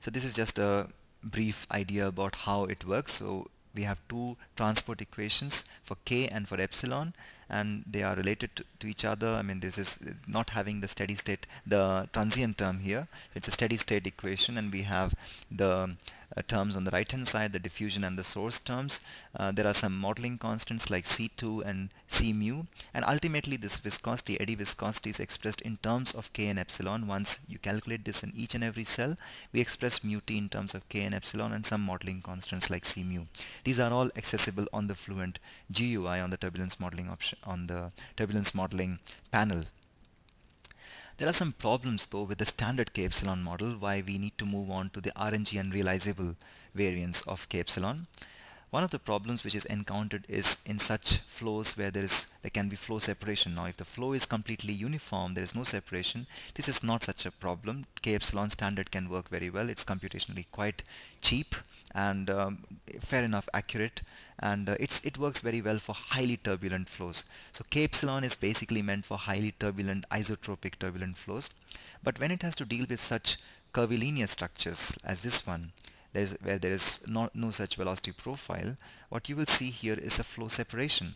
So this is just a brief idea about how it works. So we have two transport equations for k and for epsilon and they are related to, to, each other I mean this is not having the steady state the transient term here it's a steady state equation and we have the terms on the right hand side the diffusion and the source terms. Uh, there are some modeling constants like c2 and c mu and ultimately this viscosity eddy viscosity is expressed in terms of k and epsilon. Once you calculate this in each and every cell we express mu t in terms of k and epsilon and some modeling constants like c mu. These are all accessible on the fluent GUI on the turbulence modeling option on the turbulence modeling panel there are some problems though with the standard K epsilon model why we need to move on to the RNG unrealizable variance of K epsilon. One of the problems which is encountered is in such flows where there is there can be flow separation. Now if the flow is completely uniform, there is no separation, this is not such a problem. K epsilon standard can work very well. It's computationally quite cheap and um, fair enough accurate and uh, it's it works very well for highly turbulent flows. So K epsilon is basically meant for highly turbulent isotropic turbulent flows. But when it has to deal with such curvilinear structures as this one, there's, where there is not, no such velocity profile, what you will see here is a flow separation.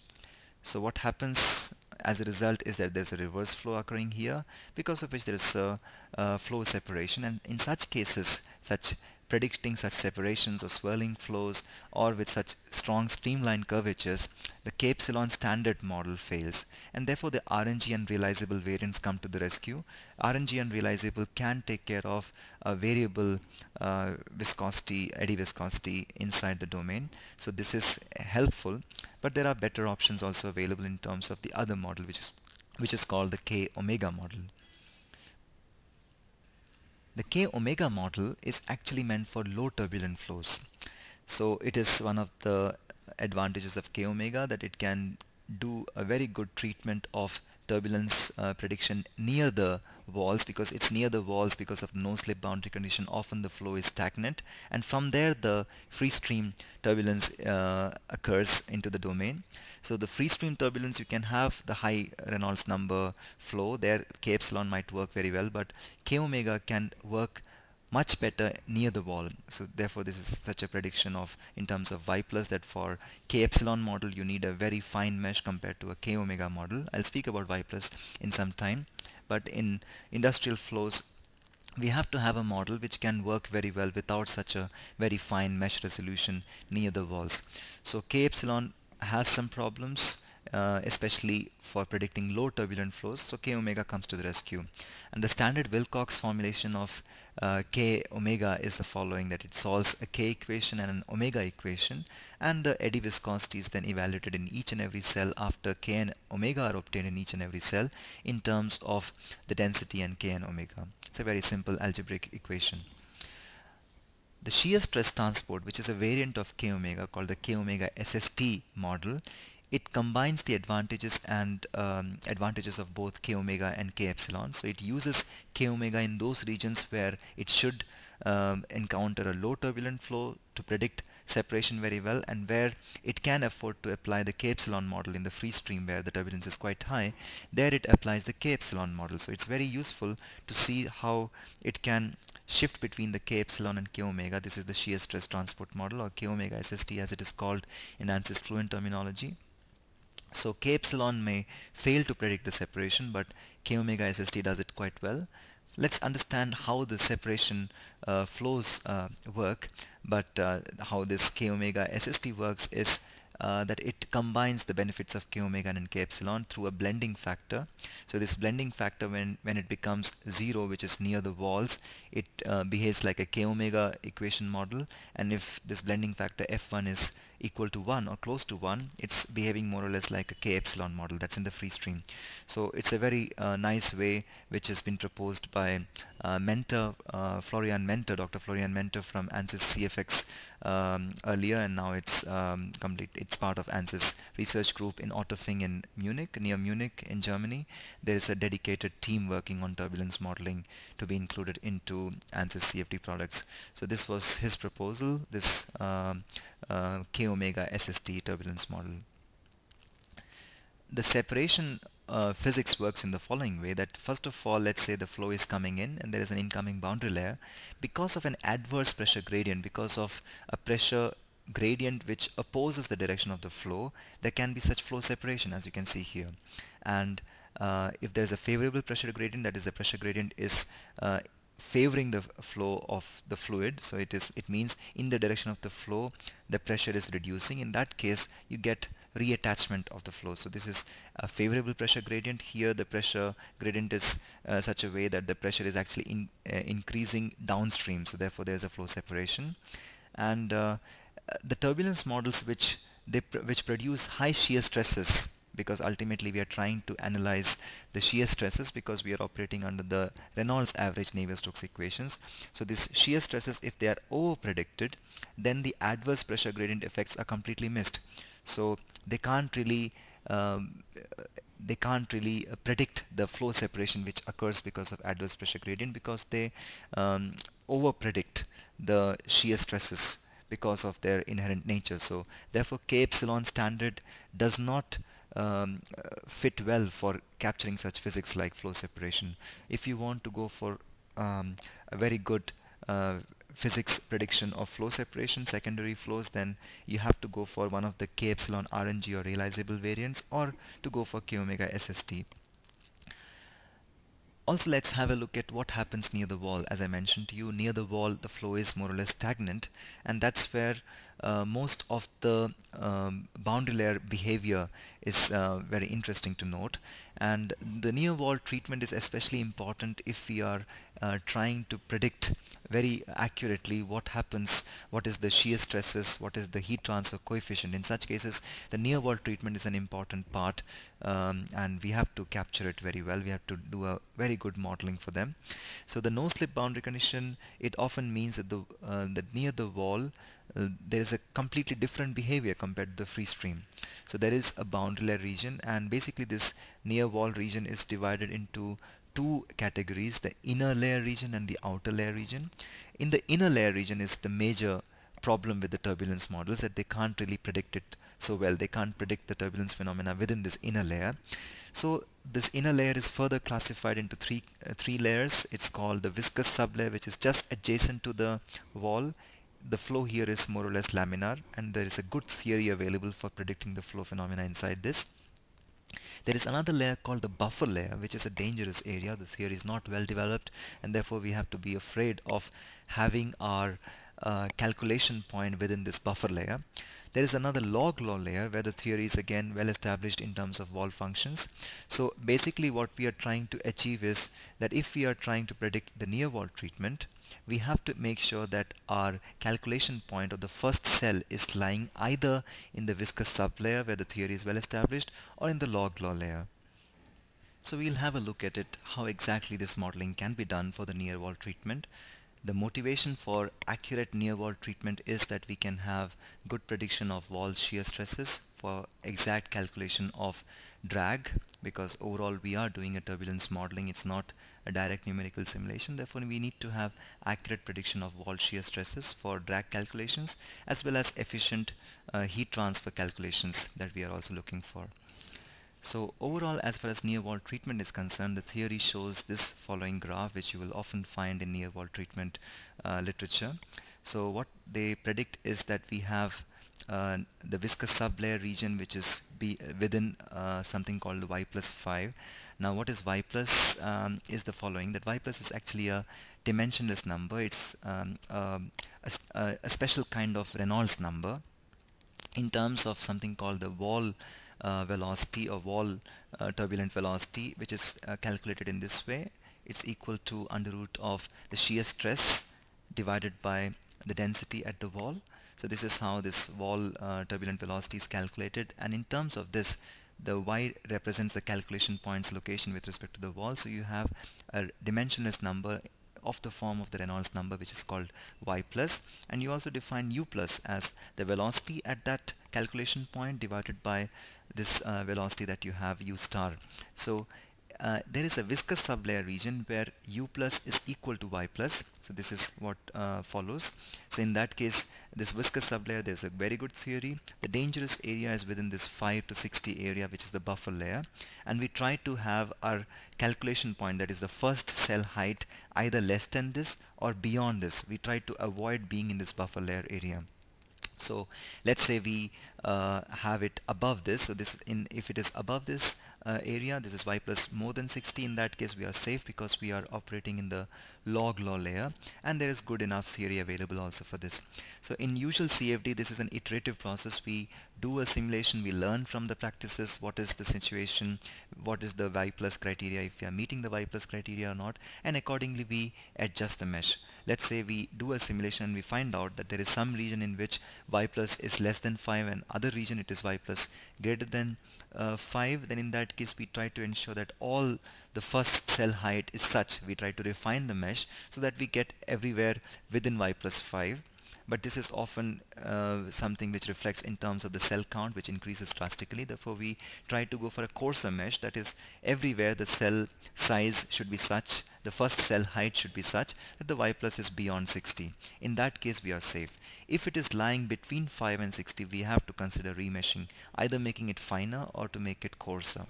So what happens as a result is that there's a reverse flow occurring here because of which there is a, a flow separation and in such cases such predicting such separations or swirling flows or with such strong streamline curvatures, the K-epsilon standard model fails and therefore the RNG unrealizable variants come to the rescue. RNG unrealizable can take care of a variable uh, viscosity, eddy viscosity inside the domain. So this is helpful, but there are better options also available in terms of the other model which is which is called the K omega model. The K omega model is actually meant for low turbulent flows. So it is one of the advantages of K omega that it can do a very good treatment of turbulence uh, prediction near the walls because it's near the walls because of no slip boundary condition. Often the flow is stagnant and from there the free stream turbulence uh, occurs into the domain. So the free stream turbulence you can have the high Reynolds number flow. There k epsilon might work very well but k omega can work much better near the wall. So therefore this is such a prediction of in terms of y plus that for k epsilon model you need a very fine mesh compared to a k omega model. I'll speak about y plus in some time. But in industrial flows we have to have a model which can work very well without such a very fine mesh resolution near the walls. So k epsilon has some problems uh, especially for predicting low turbulent flows so k omega comes to the rescue. And the standard Wilcox formulation of uh, k omega is the following that it solves a k equation and an omega equation and the eddy viscosity is then evaluated in each and every cell after k and omega are obtained in each and every cell in terms of the density and k and omega. It's a very simple algebraic equation. The shear stress transport which is a variant of k omega called the k omega SST model it combines the advantages and um, advantages of both k omega and k epsilon. So it uses k omega in those regions where it should um, encounter a low turbulent flow to predict separation very well and where it can afford to apply the k epsilon model in the free stream where the turbulence is quite high. There it applies the k epsilon model. So it's very useful to see how it can shift between the k epsilon and k omega. This is the shear stress transport model or k omega SST as it is called in ANSYS fluent terminology so k epsilon may fail to predict the separation, but k omega SST does it quite well. Let's understand how the separation uh, flows uh, work, but uh, how this k omega SST works is uh, that it combines the benefits of k omega and k epsilon through a blending factor. So this blending factor when, when it becomes 0 which is near the walls it uh, behaves like a k omega equation model and if this blending factor f1 is equal to 1 or close to 1 it's behaving more or less like a k epsilon model that's in the free stream. So it's a very uh, nice way which has been proposed by uh, Menter, uh, Florian Menter, Dr. Florian Menter from ANSYS CFX um, earlier and now it's um, complete it's part of ANSYS research group in Otterfing in Munich near Munich in Germany. There is a dedicated team working on turbulence modeling to be included into ANSYS CFD products. So this was his proposal. This um, uh, k omega SST turbulence model. The separation uh, physics works in the following way that first of all let's say the flow is coming in and there is an incoming boundary layer. Because of an adverse pressure gradient because of a pressure gradient which opposes the direction of the flow there can be such flow separation as you can see here. And uh, if there's a favorable pressure gradient that is the pressure gradient is uh, favoring the flow of the fluid. So it is it means in the direction of the flow the pressure is reducing. In that case you get reattachment of the flow. So this is a favorable pressure gradient. Here the pressure gradient is uh, such a way that the pressure is actually in, uh, increasing downstream. So therefore there's a flow separation. And uh, the turbulence models which they pr which produce high shear stresses because ultimately we are trying to analyze the shear stresses because we are operating under the Reynolds average Navier-Stokes equations. So these shear stresses, if they are over predicted, then the adverse pressure gradient effects are completely missed. So they can't really um, they can't really uh, predict the flow separation which occurs because of adverse pressure gradient because they um, over predict the shear stresses because of their inherent nature. So therefore K epsilon standard does not um, fit well for capturing such physics like flow separation. If you want to go for um, a very good uh, physics prediction of flow separation, secondary flows, then you have to go for one of the K epsilon RNG or realizable variants or to go for K omega SST. Also, let's have a look at what happens near the wall. As I mentioned to you, near the wall, the flow is more or less stagnant, and that's where uh, most of the um, boundary layer behavior is uh, very interesting to note. And the near wall treatment is especially important if we are uh, trying to predict very accurately what happens, what is the shear stresses, what is the heat transfer coefficient. In such cases, the near wall treatment is an important part um, and we have to capture it very well. We have to do a very good modeling for them. So the no slip boundary condition, it often means that the uh, that near the wall uh, there is a completely different behavior compared to the free stream. So there is a boundary layer region and basically this near wall region is divided into two categories the inner layer region and the outer layer region. In the inner layer region is the major problem with the turbulence models that they can't really predict it so well. They can't predict the turbulence phenomena within this inner layer. So this inner layer is further classified into three uh, three layers. It's called the viscous sublayer which is just adjacent to the wall. The flow here is more or less laminar and there is a good theory available for predicting the flow phenomena inside this there is another layer called the buffer layer which is a dangerous area. The theory is not well developed and therefore we have to be afraid of having our uh, calculation point within this buffer layer. There is another log law layer where the theory is again well established in terms of wall functions. So basically what we are trying to achieve is that if we are trying to predict the near wall treatment, we have to make sure that our calculation point of the first cell is lying either in the viscous sublayer where the theory is well established or in the log law layer. So we'll have a look at it how exactly this modeling can be done for the near wall treatment. The motivation for accurate near wall treatment is that we can have good prediction of wall shear stresses for exact calculation of drag because overall we are doing a turbulence modeling. It's not a direct numerical simulation. Therefore we need to have accurate prediction of wall shear stresses for drag calculations as well as efficient uh, heat transfer calculations that we are also looking for so overall as far as near wall treatment is concerned the theory shows this following graph which you will often find in near wall treatment uh, literature. So what they predict is that we have uh, the viscous sublayer region which is within uh, something called y plus 5 now what is y plus? Um, is the following that y plus is actually a dimensionless number. It's um, a, a, special kind of Reynolds number in terms of something called the wall velocity or wall uh, turbulent velocity which is uh, calculated in this way. It's equal to under root of the shear stress divided by the density at the wall. So this is how this wall uh, turbulent velocity is calculated. And in terms of this the y represents the calculation points location with respect to the wall. So you have a dimensionless number of the form of the Reynolds number which is called y plus. And you also define u plus as the velocity at that calculation point divided by this uh, velocity that you have u star so uh, there is a viscous sublayer region where u plus is equal to y plus. So this is what uh, follows. So in that case, this viscous sublayer, there's a very good theory. The dangerous area is within this 5 to 60 area, which is the buffer layer. And we try to have our calculation point, that is the first cell height, either less than this or beyond this. We try to avoid being in this buffer layer area. So let's say we Uh, have it above this. So this in if it is above this uh, area, this is y plus more than 60. In that case, we are safe because we are operating in the log law layer, and there is good enough theory available also for this. So in usual CFD, this is an iterative process. We do a simulation, we learn from the practices, what is the situation, what is the y plus criteria, if we are meeting the y plus criteria or not, and accordingly we adjust the mesh. Let's say we do a simulation and we find out that there is some region in which y plus is less than 5 and other region it is y plus greater than uh, 5 then in that case we try to ensure that all the first cell height is such we try to refine the mesh so that we get everywhere within y plus 5 but this is often uh, something which reflects in terms of the cell count which increases drastically. Therefore we try to go for a coarser mesh. That is everywhere the cell size should be such the first cell height should be such that the y plus is beyond 60 in that case we are safe. If it is lying between 5 and 60 we have to consider remeshing either making it finer or to make it coarser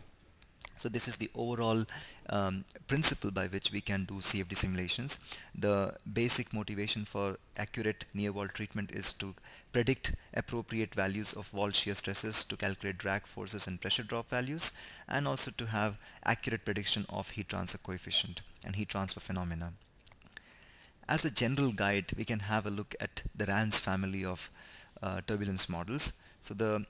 so this is the overall um, principle by which we can do CFD simulations. The basic motivation for accurate near wall treatment is to predict appropriate values of wall shear stresses to calculate drag forces and pressure drop values and also to have accurate prediction of heat transfer coefficient and heat transfer phenomena. As a general guide, we can have a look at the RANS family of uh, turbulence models. So the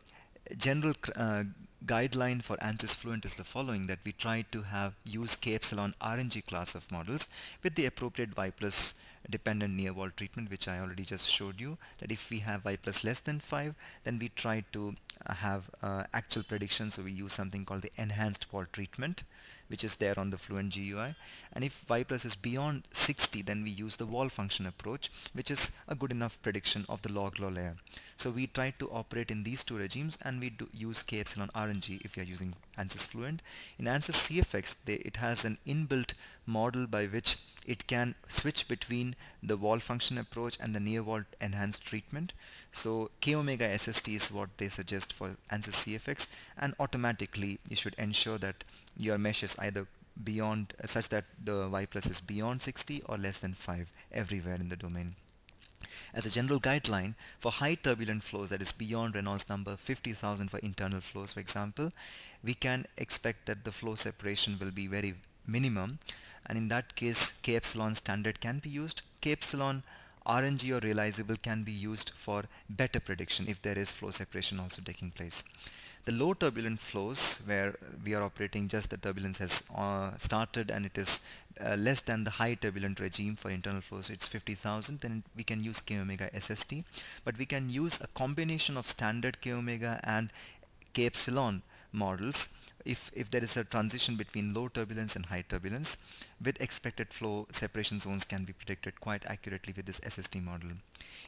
general uh, guideline for ANSYS Fluent is the following that we try to have use K epsilon RNG class of models with the appropriate Y plus dependent near wall treatment which I already just showed you that if we have Y plus less than 5 then we try to have uh, actual prediction so we use something called the enhanced wall treatment which is there on the Fluent GUI and if y plus is beyond 60 then we use the wall function approach which is a good enough prediction of the log law layer. So we try to operate in these two regimes and we do use k epsilon RNG if you are using ANSYS Fluent. In ANSYS CFX they, it has an inbuilt model by which it can switch between the wall function approach and the near wall enhanced treatment. So k omega SST is what they suggest for ANSYS CFX and automatically you should ensure that your mesh is either beyond uh, such that the y plus is beyond 60 or less than 5 everywhere in the domain. As a general guideline, for high turbulent flows that is beyond Reynolds number 50,000 for internal flows for example, we can expect that the flow separation will be very minimum and in that case K epsilon standard can be used. K epsilon RNG or realizable can be used for better prediction if there is flow separation also taking place. The low turbulent flows where we are operating just the turbulence has uh, started and it is uh, less than the high turbulent regime for internal flows it's 50,000 then we can use k omega SST but we can use a combination of standard k omega and k epsilon models if, if there is a transition between low turbulence and high turbulence with expected flow separation zones can be predicted quite accurately with this SST model.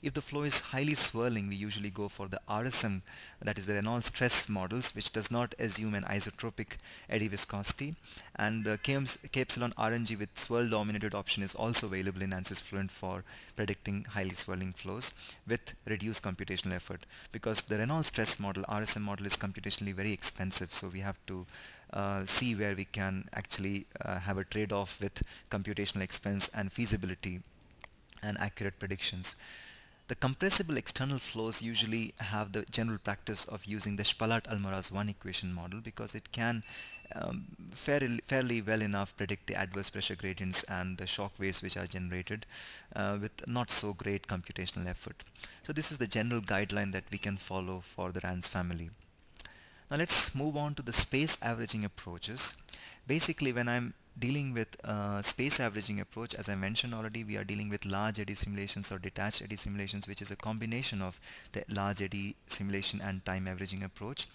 If the flow is highly swirling, we usually go for the RSM, that is the Reynolds stress models, which does not assume an isotropic eddy viscosity. And the K, epsilon RNG with swirl dominated option is also available in ANSYS Fluent for predicting highly swirling flows with reduced computational effort. Because the Reynolds stress model, RSM model is computationally very expensive, so we have to uh, see where we can actually uh, have a trade-off with computational expense and feasibility and accurate predictions. The compressible external flows usually have the general practice of using the Spalart-Allmaras 1 equation model because it can um, fairly, fairly well enough predict the adverse pressure gradients and the shock waves which are generated uh, with not so great computational effort. So this is the general guideline that we can follow for the RANS family. Now let's move on to the space averaging approaches. Basically when I'm dealing with uh, space averaging approach. As I mentioned already we are dealing with large eddy simulations or detached eddy simulations which is a combination of the large eddy simulation and time averaging approach.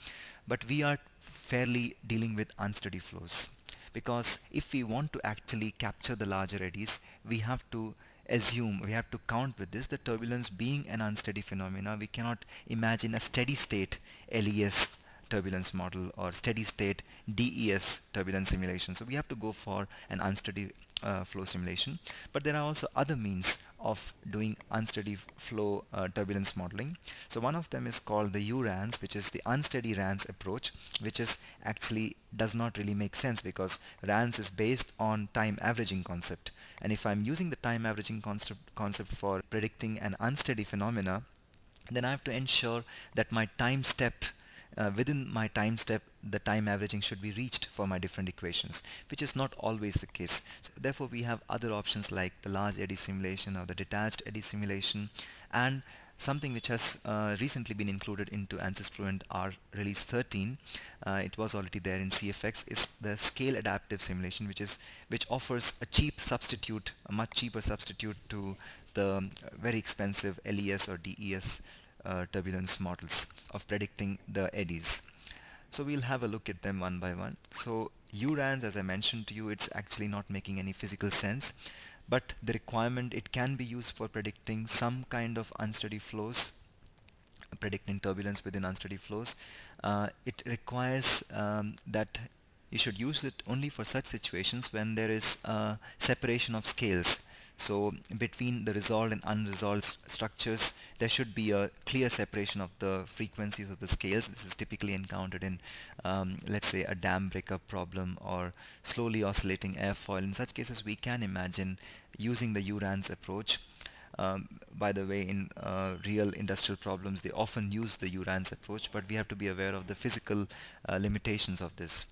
But we are fairly dealing with unsteady flows because if we want to actually capture the larger eddies we have to assume we have to count with this the turbulence being an unsteady phenomena. We cannot imagine a steady state LES turbulence model or steady state DES turbulence simulation. So we have to go for an unsteady uh, flow simulation. But there are also other means of doing unsteady flow uh, turbulence modeling. So one of them is called the URANS, which is the unsteady RANS approach, which is actually does not really make sense because RANS is based on time averaging concept. And if I'm using the time averaging concept, concept for predicting an unsteady phenomena, then I have to ensure that my time step uh, within my time step the time averaging should be reached for my different equations which is not always the case. So therefore we have other options like the large eddy simulation or the detached eddy simulation and something which has uh, recently been included into ANSYS Fluent R release 13 uh, it was already there in CFX is the scale adaptive simulation which is which offers a cheap substitute a much cheaper substitute to the very expensive LES or DES uh, turbulence models of predicting the eddies. So we'll have a look at them one by one. So URANS, as I mentioned to you, it's actually not making any physical sense, but the requirement, it can be used for predicting some kind of unsteady flows, predicting turbulence within unsteady flows. Uh, it requires um, that you should use it only for such situations when there is a separation of scales so between the resolved and unresolved structures, there should be a clear separation of the frequencies of the scales. This is typically encountered in, um, let's say, a dam breakup problem or slowly oscillating airfoil. In such cases, we can imagine using the URANS approach. Um, by the way, in uh, real industrial problems, they often use the URANS approach, but we have to be aware of the physical uh, limitations of this.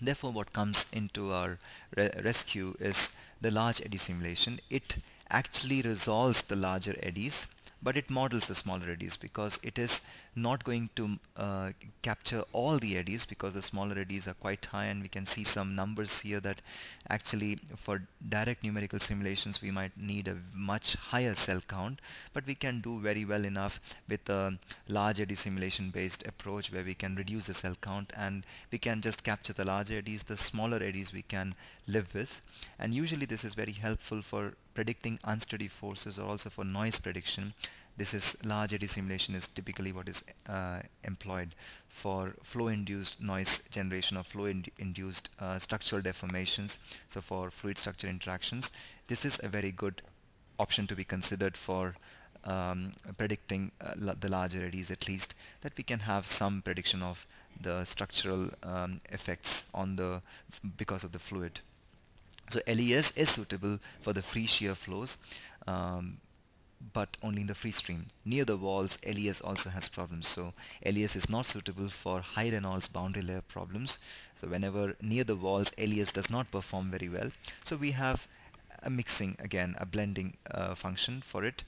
Therefore, what comes into our re rescue is the large eddy simulation. It actually resolves the larger eddies but it models the smaller eddies because it is not going to uh, capture all the eddies because the smaller eddies are quite high and we can see some numbers here that actually for direct numerical simulations we might need a much higher cell count. But we can do very well enough with a large eddy simulation based approach where we can reduce the cell count and we can just capture the larger eddies the smaller eddies we can live with. And usually this is very helpful for predicting unsteady forces or also for noise prediction this is large eddy simulation is typically what is uh, employed for flow induced noise generation or flow in induced uh, structural deformations so for fluid structure interactions. This is a very good option to be considered for um, predicting uh, the larger eddies at least that we can have some prediction of the structural um, effects on the because of the fluid so LES is suitable for the free shear flows, um, but only in the free stream. Near the walls, LES also has problems. So LES is not suitable for high Reynolds boundary layer problems. So whenever near the walls, LES does not perform very well. So we have a mixing, again, a blending uh, function for it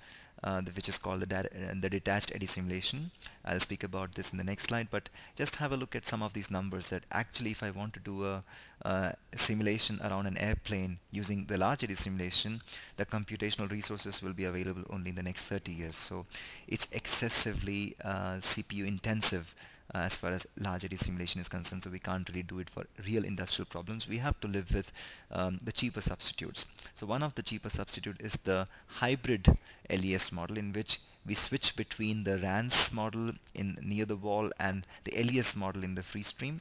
uh, which is called the, uh, the detached eddy simulation. I'll speak about this in the next slide, but just have a look at some of these numbers that actually if I want to do a, a simulation around an airplane using the large eddy simulation, the computational resources will be available only in the next 30 years. So it's excessively uh, CPU intensive as far as large eddy simulation is concerned so we can't really do it for real industrial problems. We have to live with um, the cheaper substitutes. So one of the cheaper substitute is the hybrid LES model in which we switch between the RANS model in near the wall and the LES model in the free stream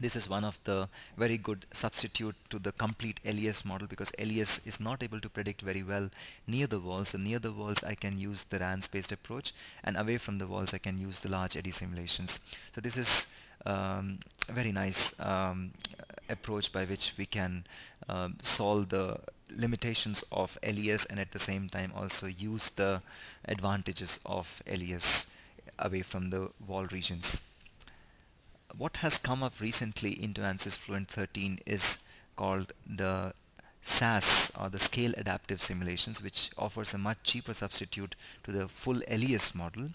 this is one of the very good substitute to the complete LES model because LES is not able to predict very well near the walls. So near the walls I can use the RANS based approach and away from the walls I can use the large eddy simulations. So this is um, a very nice um, approach by which we can um, solve the limitations of LES and at the same time also use the advantages of LES away from the wall regions what has come up recently into ANSYS Fluent 13 is called the SAS or the scale adaptive simulations which offers a much cheaper substitute to the full LES model.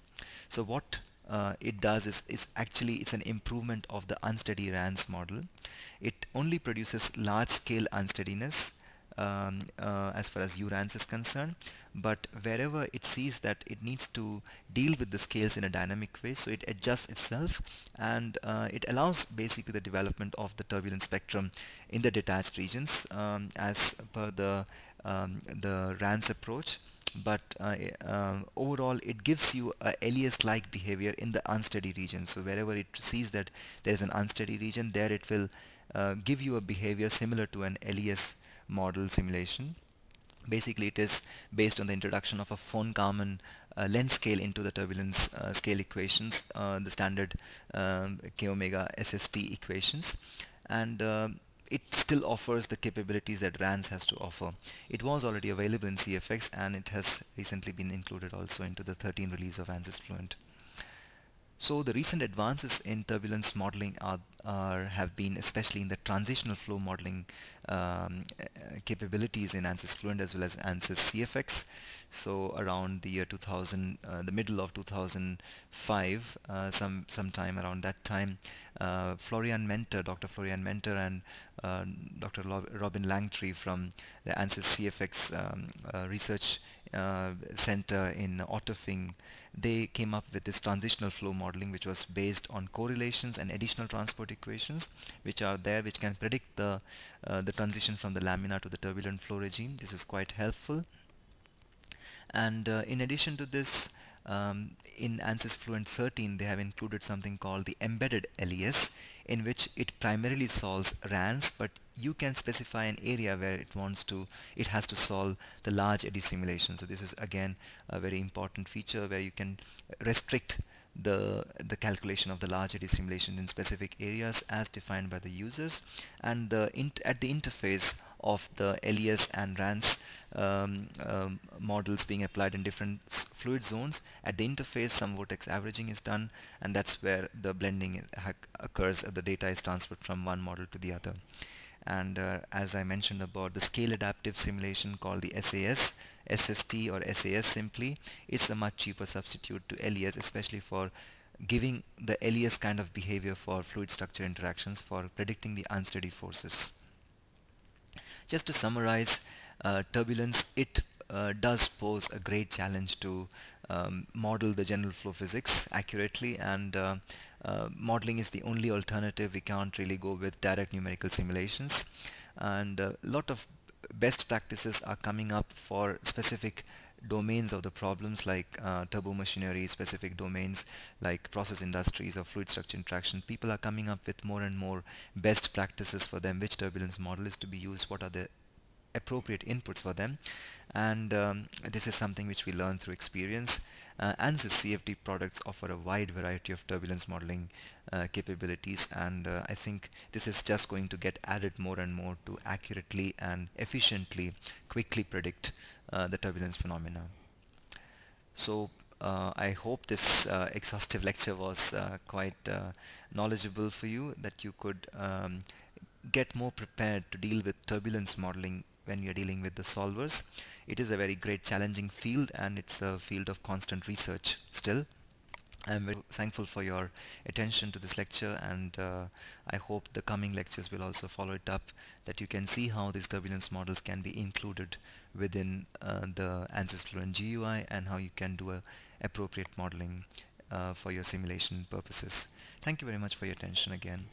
So what uh, it does is, is actually it's an improvement of the unsteady RANS model. It only produces large scale unsteadiness um, uh, as far as URANS is concerned but wherever it sees that it needs to deal with the scales in a dynamic way so it adjusts itself and uh, it allows basically the development of the turbulent spectrum in the detached regions um, as per the um, the RANS approach but uh, um, overall it gives you a LES-like behavior in the unsteady region. So wherever it sees that there is an unsteady region, there it will uh, give you a behavior similar to an LES model simulation. Basically, it is based on the introduction of a von Karman uh, length scale into the turbulence uh, scale equations, uh, the standard um, k omega SST equations, and um, it still offers the capabilities that RANS has to offer. It was already available in CFX and it has recently been included also into the 13 release of ANSYS Fluent. So the recent advances in turbulence modeling are, are, have been especially in the transitional flow modeling um, capabilities in ANSYS Fluent as well as ANSYS CFX. So around the year 2000, uh, the middle of 2005, uh, some sometime around that time, uh, Florian Menter, Dr. Florian Menter and uh, Dr. Robin Langtry from the ANSYS CFX um, uh, research uh, center in Otterfing, they came up with this transitional flow modeling which was based on correlations and additional transport equations which are there which can predict the uh, the transition from the laminar to the turbulent flow regime. This is quite helpful. And uh, in addition to this, um, in ANSYS Fluent 13 they have included something called the embedded LES in which it primarily solves RANS but you can specify an area where it wants to it has to solve the large eddy simulation. So this is again a very important feature where you can restrict the the calculation of the large eddy simulation in specific areas as defined by the users and the at the interface of the LES and RANS um, um, models being applied in different fluid zones. At the interface some vortex averaging is done and that's where the blending occurs. The data is transferred from one model to the other and uh, as I mentioned about the scale adaptive simulation called the SAS SST or SAS simply it's a much cheaper substitute to LES especially for giving the LES kind of behavior for fluid structure interactions for predicting the unsteady forces. Just to summarize uh, turbulence it uh, does pose a great challenge to um, model the general flow physics accurately and uh, uh, modeling is the only alternative we can't really go with direct numerical simulations. And a lot of best practices are coming up for specific domains of the problems like uh, turbo machinery specific domains like process industries or fluid structure interaction. People are coming up with more and more best practices for them which turbulence model is to be used what are the appropriate inputs for them. And um, this is something which we learn through experience uh, ANSYS CFD products offer a wide variety of turbulence modeling uh, capabilities and uh, I think this is just going to get added more and more to accurately and efficiently quickly predict uh, the turbulence phenomena. So uh, I hope this uh, exhaustive lecture was uh, quite uh, knowledgeable for you that you could um, get more prepared to deal with turbulence modeling when you're dealing with the solvers. It is a very great challenging field and it's a field of constant research still. I'm very thankful for your attention to this lecture and uh, I hope the coming lectures will also follow it up that you can see how these turbulence models can be included within uh, the ANSYS Fluent GUI and how you can do a appropriate modeling uh, for your simulation purposes. Thank you very much for your attention again.